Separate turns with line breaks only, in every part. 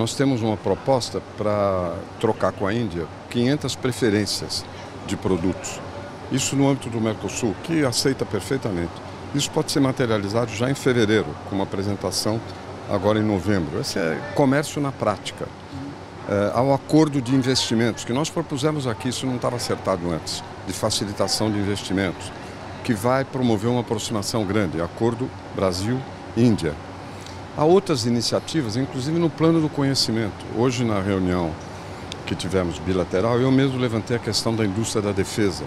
nós temos uma proposta para trocar com a Índia 500 preferências de produtos. Isso no âmbito do Mercosul, que aceita perfeitamente. Isso pode ser materializado já em fevereiro, com uma apresentação agora em novembro. Esse é comércio na prática. É, ao acordo de investimentos, que nós propusemos aqui, isso não estava acertado antes, de facilitação de investimentos, que vai promover uma aproximação grande, acordo Brasil-Índia. Há outras iniciativas, inclusive no plano do conhecimento. Hoje, na reunião que tivemos bilateral, eu mesmo levantei a questão da indústria da defesa.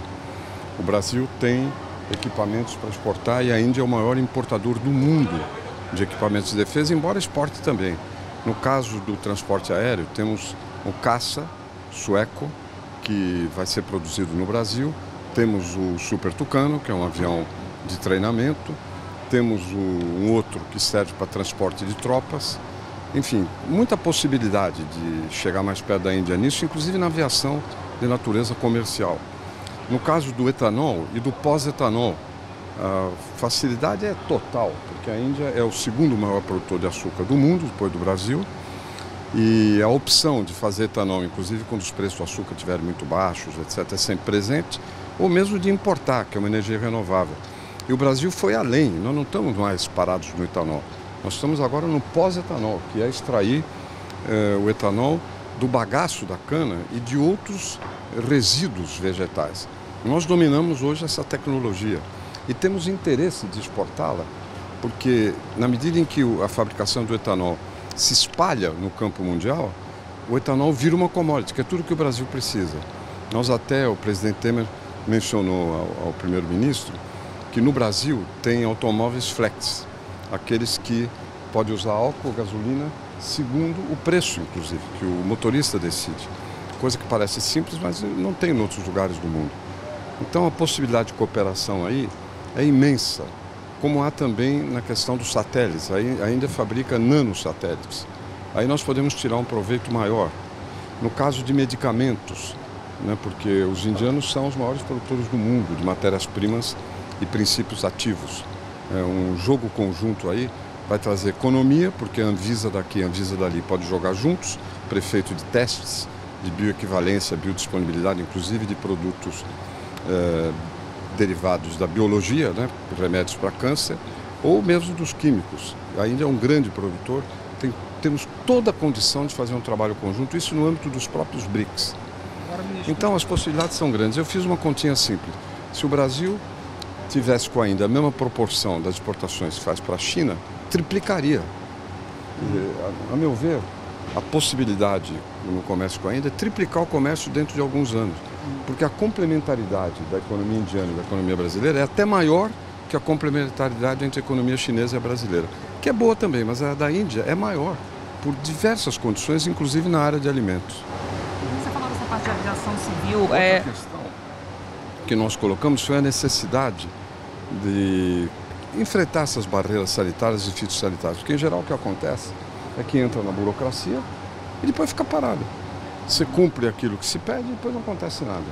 O Brasil tem equipamentos para exportar e a Índia é o maior importador do mundo de equipamentos de defesa, embora exporte também. No caso do transporte aéreo, temos o caça sueco, que vai ser produzido no Brasil, temos o Super Tucano, que é um avião de treinamento, temos um outro que serve para transporte de tropas. Enfim, muita possibilidade de chegar mais perto da Índia nisso, inclusive na aviação de natureza comercial. No caso do etanol e do pós-etanol, a facilidade é total, porque a Índia é o segundo maior produtor de açúcar do mundo, depois do Brasil, e a opção de fazer etanol, inclusive quando os preços do açúcar estiverem muito baixos, etc., é sempre presente, ou mesmo de importar, que é uma energia renovável. E o Brasil foi além, nós não estamos mais parados no etanol. Nós estamos agora no pós-etanol, que é extrair eh, o etanol do bagaço da cana e de outros resíduos vegetais. Nós dominamos hoje essa tecnologia e temos interesse de exportá-la, porque na medida em que a fabricação do etanol se espalha no campo mundial, o etanol vira uma commodity, que é tudo que o Brasil precisa. Nós até, o presidente Temer mencionou ao, ao primeiro-ministro, que no Brasil tem automóveis flex, aqueles que pode usar álcool ou gasolina segundo o preço, inclusive, que o motorista decide. Coisa que parece simples, mas não tem em outros lugares do mundo. Então a possibilidade de cooperação aí é imensa, como há também na questão dos satélites. Aí ainda fabrica nanosatélites. Aí nós podemos tirar um proveito maior. No caso de medicamentos, né, porque os indianos são os maiores produtores do mundo de matérias-primas e princípios ativos. É um jogo conjunto aí vai trazer economia, porque a Anvisa daqui e a Anvisa dali pode jogar juntos, prefeito de testes de bioequivalência, biodisponibilidade, inclusive de produtos eh, derivados da biologia, né, remédios para câncer, ou mesmo dos químicos. Ainda é um grande produtor, tem, temos toda a condição de fazer um trabalho conjunto, isso no âmbito dos próprios BRICS. Então as possibilidades são grandes. Eu fiz uma continha simples. Se o Brasil tivesse com ainda a mesma proporção das exportações que faz para a China, triplicaria. A, a meu ver, a possibilidade no comércio com a Índia é triplicar o comércio dentro de alguns anos. Porque a complementaridade da economia indiana e da economia brasileira é até maior que a complementaridade entre a economia chinesa e a brasileira. Que é boa também, mas a da Índia é maior, por diversas condições, inclusive na área de alimentos.
Você falou dessa parte de aviação civil.
Outra
é...
questão que nós colocamos foi a necessidade de enfrentar essas barreiras sanitárias e fitossanitárias. Porque, em geral, o que acontece é que entra na burocracia e depois fica parado. Você cumpre aquilo que se pede e depois não acontece nada.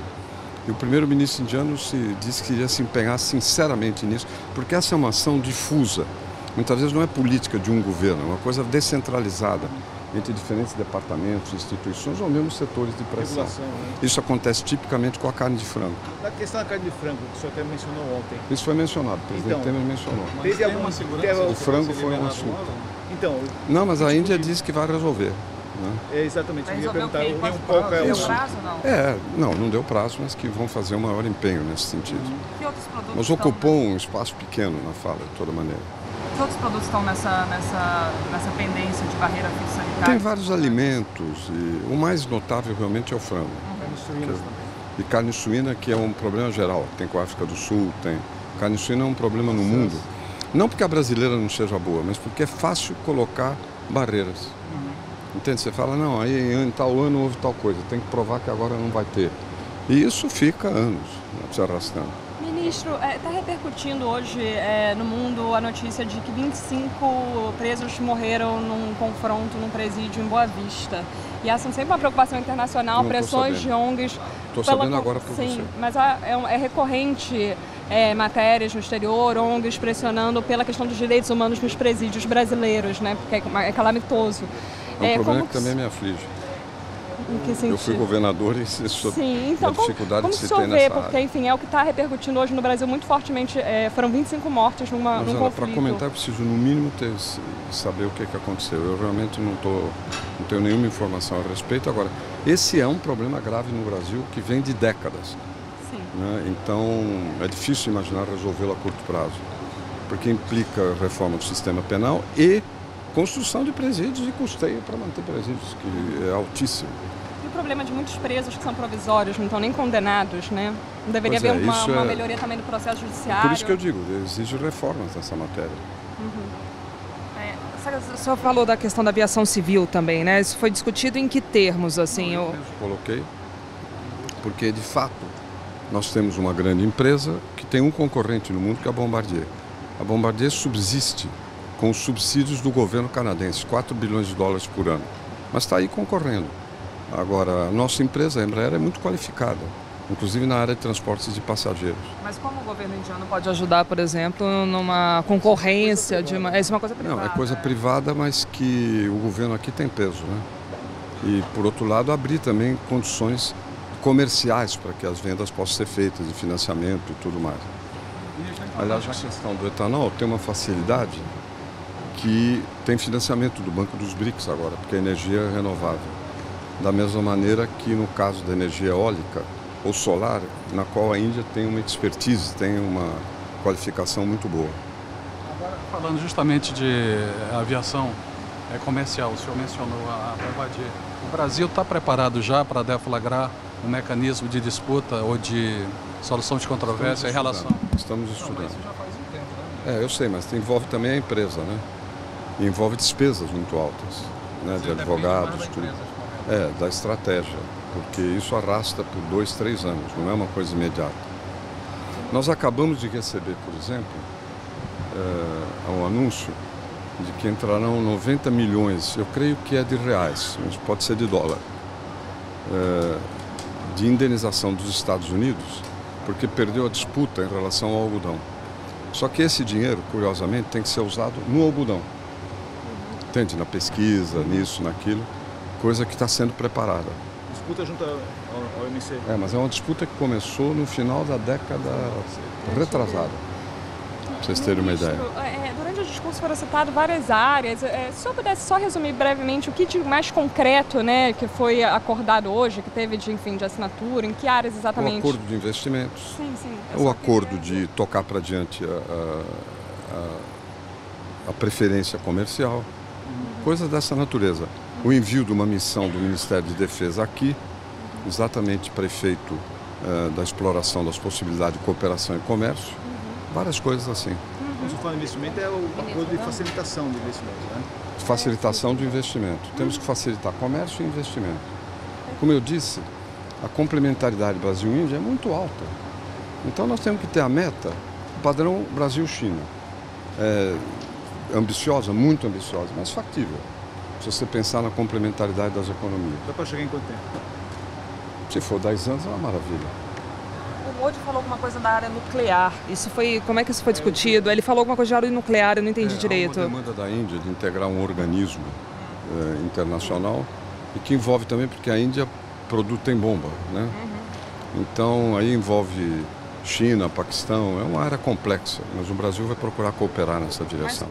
E o primeiro-ministro indiano se disse que iria se empenhar sinceramente nisso, porque essa é uma ação difusa. Muitas vezes não é política de um governo, é uma coisa descentralizada entre diferentes departamentos, instituições ou mesmo setores de pressão.
Regulação, né?
Isso acontece tipicamente com a carne de frango.
Na questão da carne de frango, que o senhor até mencionou ontem,
Isso foi mencionado, o presidente
Então,
Temer mencionou.
teve
tem
algum
uma segurança
O frango foi um assunto.
Então,
Não, mas a Índia disse que vai resolver. Né?
é exatamente, eu ia perguntar
quê?
o-
Qual-
qual que é
Deu prazo ou não?
É, não, não deu prazo, mas que vão fazer um maior empenho nesse sentido.
Que outros produtos
Mas
estão-
ocupou um espaço pequeno na fala, de toda maneira.
Que outros produtos estão nessa, nessa, nessa pendência de barreira fitossanitária?
Tem vários alimentos e o mais notável realmente é o frango.
Carne suína também.
E carne suína, que é um problema geral. Tem com a África do Sul, tem. Carne suína é um problema no mundo. Não porque a brasileira não seja boa, mas porque é fácil colocar barreiras. Entende? Você fala, não, aí em tal ano houve tal coisa, tem que provar que agora não vai ter. E isso fica anos né, se arrastando.
Ministro, está repercutindo hoje é, no mundo a notícia de que 25 presos morreram num confronto num presídio em Boa Vista. E essa é sempre uma preocupação internacional,
Não
pressões de. ONGs.
Estou
pela
sabendo agora por
Sim,
você.
mas há- é, é recorrente é, matérias no exterior, ONGs pressionando pela questão dos direitos humanos nos presídios brasileiros, né? Porque é, é calamitoso.
É um
É,
problema que também me aflige. Eu fui governador e sei sobre
Sim, então
a
como,
dificuldade
como
que se tem
vê,
nessa
porque
área.
enfim, é o que está repercutindo hoje no Brasil muito fortemente, é, foram 25 mortos numa,
Mas
num
para
conflito.
comentar eu preciso no mínimo ter, saber o que, que aconteceu. Eu realmente não, tô, não tenho nenhuma informação a respeito. Agora, esse é um problema grave no Brasil que vem de décadas.
Sim.
né? Então é difícil imaginar resolvê-lo a curto prazo, porque implica reforma do sistema penal e construção de presídios e custeio para manter presídios, que é altíssimo.
E o problema de muitos presos que são provisórios, não estão nem condenados, né? Não deveria
Pois é,
haver uma,
isso
uma
é-
melhoria também do processo judiciário.
Por isso que eu digo, exige reformas nessa matéria.
É, o senhor falou da questão da aviação civil também, né? Isso foi discutido em que termos, assim?
Eu
o-
mesmo coloquei, porque de fato nós temos uma grande empresa que tem um concorrente no mundo que é a Bombardier. A Bombardier subsiste com os subsídios do governo canadense, 4 bilhões de dólares por ano, mas está aí concorrendo. Agora, a nossa empresa, a Embraer, é muito qualificada, inclusive na área de transportes de passageiros.
Mas como o governo indiano pode ajudar, por exemplo, numa concorrência de uma... Isso é uma coisa privada.
Não, é coisa privada, mas que o governo aqui tem peso, né? E, por outro lado, abrir também condições comerciais para que as vendas possam ser feitas, de financiamento e tudo mais. Aliás, a questão do etanol tem uma facilidade que tem financiamento do Banco dos BRICS agora, porque a energia é renovável. Da mesma maneira que no caso da energia eólica ou solar, na qual a Índia tem uma expertise, tem uma qualificação muito boa.
Agora, falando justamente de aviação é, comercial, o senhor mencionou a Bombardier. O Brasil está preparado já para deflagrar um mecanismo de disputa ou de solução de controvérsia em relação...
Estamos estudando.
Isso já faz um tempo, né?
É, eu sei, mas envolve também a empresa, né? E envolve despesas muito altas, né? De advogados, tudo. É, da estratégia, porque isso arrasta por dois, três anos, não é uma coisa imediata. Nós acabamos de receber, por exemplo, é, um anúncio de que entrarão 90 milhões, eu creio que é de reais, mas pode ser de dólar, é, de indenização dos Estados Unidos, porque perdeu a disputa em relação ao algodão. Só que esse dinheiro, curiosamente, tem que ser usado no algodão. Entende? Na pesquisa, nisso, naquilo, coisa que está sendo preparada.
Disputa junto ao, ao OMC.
É, mas é uma disputa que começou no final da década retrasada. Pra vocês terem uma ideia.
É, durante o discurso foram citadas várias áreas. É, se eu pudesse só resumir brevemente o que de mais concreto né, que foi acordado hoje, que teve de, enfim, de assinatura, em que áreas
O
exatamente?
acordo de investimentos,
Sim, sim.
o acordo de tocar para diante a, a- a- a preferência comercial, coisas dessa natureza. O envio de uma missão do Ministério de Defesa aqui, exatamente para efeito eh, da exploração das possibilidades de cooperação e comércio, várias coisas assim.
Quando você fala investimento, é o acordo de facilitação de investimento, né?
Facilitação do investimento. Temos que facilitar comércio e investimento. Como eu disse, a complementaridade Brasil-Índia é muito alta. Então nós temos que ter a meta padrão Brasil-China. É ambiciosa, muito ambiciosa, mas factível. Se você pensar na complementaridade das economias.
Dá para chegar em quanto tempo?
Se for 10 anos, é uma maravilha.
O Modi falou alguma coisa da área nuclear. Isso foi, como é que isso foi discutido? Ele falou alguma coisa de área nuclear, eu não entendi
É,
direito.
Há uma demanda da Índia de integrar um organismo eh, internacional e que envolve também porque a Índia produz tem bomba, né? Então aí envolve China, Paquistão, é uma área complexa, mas o Brasil vai procurar cooperar nessa direção.